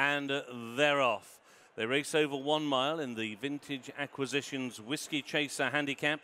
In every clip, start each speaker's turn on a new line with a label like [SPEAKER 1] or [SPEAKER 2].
[SPEAKER 1] and they're off. They race over one mile in the Vintage Acquisitions Whiskey Chaser Handicap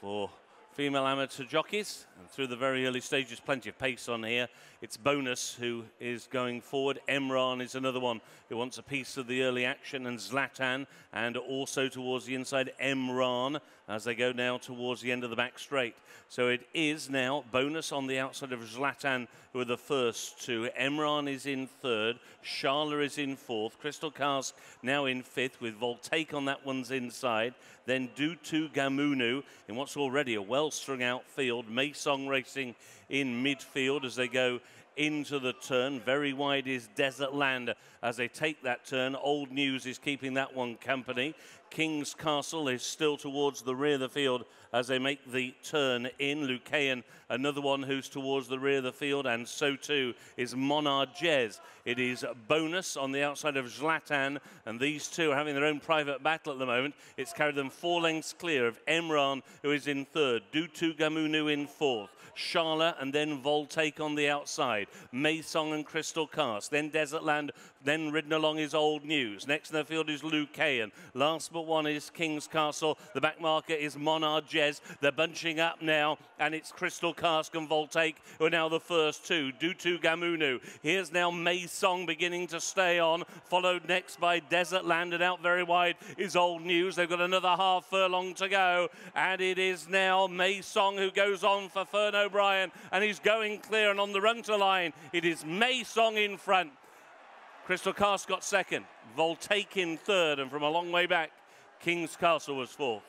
[SPEAKER 1] for female amateur jockeys. And through the very early stages, plenty of pace on here. It's Bonus who is going forward. Emran is another one who wants a piece of the early action, and Zlatan, and also towards the inside, Emran, as they go now towards the end of the back straight. So it is now Bonus on the outside of Zlatan, who are the first two. Emran is in third. Shala is in fourth. Crystal Cask now in fifth, with Voltaic on that one's inside. Then Dutu Gamunu in what's already a well strung outfield. Maysong racing in midfield as they go into the turn. Very wide is Desert Land as they take that turn. Old News is keeping that one company. King's Castle is still towards the rear of the field as they make the turn in. Lucayan, another one who's towards the rear of the field, and so too is Monard Jez. It is bonus on the outside of Zlatan, and these two are having their own private battle at the moment. It's carried them four lengths clear of Emran, who is in third, Dutu Gamunu in fourth, Shala, and then Voltaic on the outside, Maysong and Crystal Cask, then Desert Land, then ridden along is Old News. Next in the field is Luke Lucayan. Last but one is King's Castle. The back marker is Monard Jez. They're bunching up now, and it's Crystal Cask and Voltaic who are now the first two. Dutu Gamunu. Here's now Maysong beginning to stay on, followed next by Desert Land, and out very wide is Old News. They've got another half furlong to go, and it is now Maysong who goes on for Fern O'Brien, and he's going clear and on the run to line. It is Maysong in front. Crystal Cask got second, Voltaic in third, and from a long way back, King's Castle was fourth.